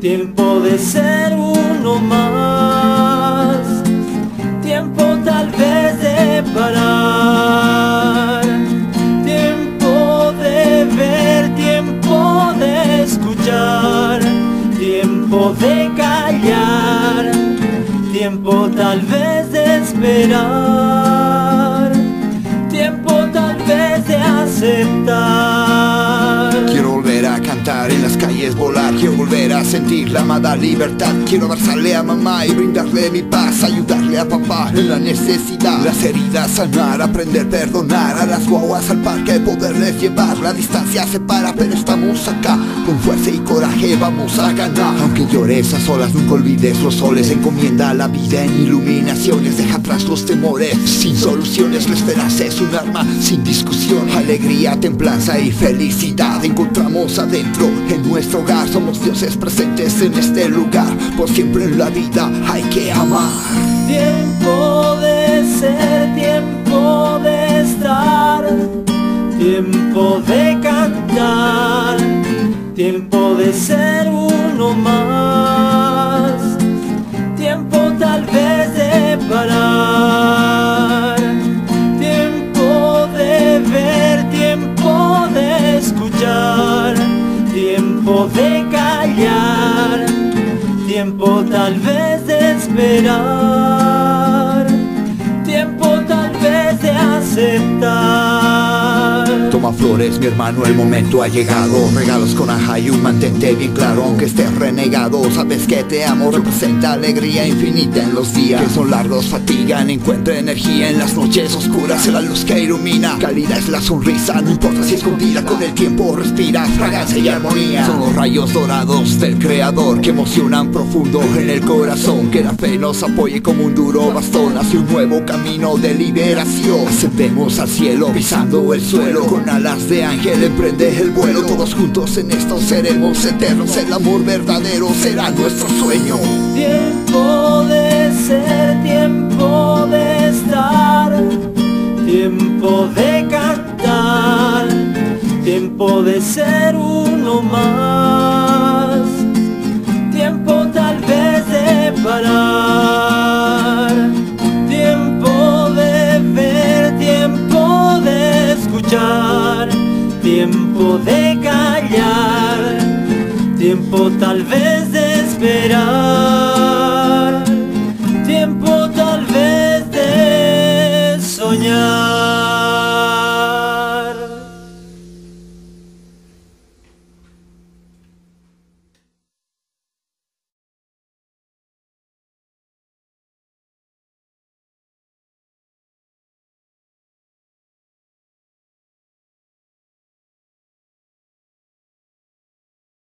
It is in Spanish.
tiempo de ser uno más, tiempo tal vez de parar, tiempo de ver, tiempo de escuchar, tiempo de callar, tiempo tal vez de esperar, tiempo tal vez de aceptar. Volar Quiero volver a sentir la amada libertad. Quiero abrazarle a mamá y brindarle mi paz Ayudarle a papá en la necesidad. Las heridas sanar, aprender a perdonar A las guaguas al parque poderles llevar. La distancia separa pero estamos acá. Con fuerza y coraje vamos a ganar. Aunque llores a solas nunca olvides los soles. Encomienda la vida en iluminaciones Deja atrás los temores. Sin soluciones la esperanza es un arma. Sin discusión Alegría, templanza y felicidad. Encontramos adentro en nuestro Somos dioses presentes en este lugar. Por siempre en la vida hay que amar. Tiempo de ser, tiempo de estar, tiempo de cantar, tiempo de ser de callar, tiempo tal vez de esperar, mi hermano, el momento ha llegado. Regalos con aja y un mantente bien claro Aunque estés renegado, sabes que te amo Representa alegría infinita en los días. Que son largos, fatigan, encuentra energía En las noches oscuras, es la luz que ilumina Cálida es la sonrisa, no importa si escondida Con el tiempo respira, fragancia y armonía. Son los rayos dorados del creador Que emocionan profundo en el corazón. Que la fe nos apoye como un duro bastón Hacia un nuevo camino de liberación. Ascendemos al cielo, pisando el suelo Con de ángel emprende el vuelo. Todos juntos en esto seremos eternos. El amor verdadero será nuestro sueño. Tiempo de ser, tiempo de estar, tiempo de cantar, tiempo de ser uno más, de callar, tiempo tal vez de esperar.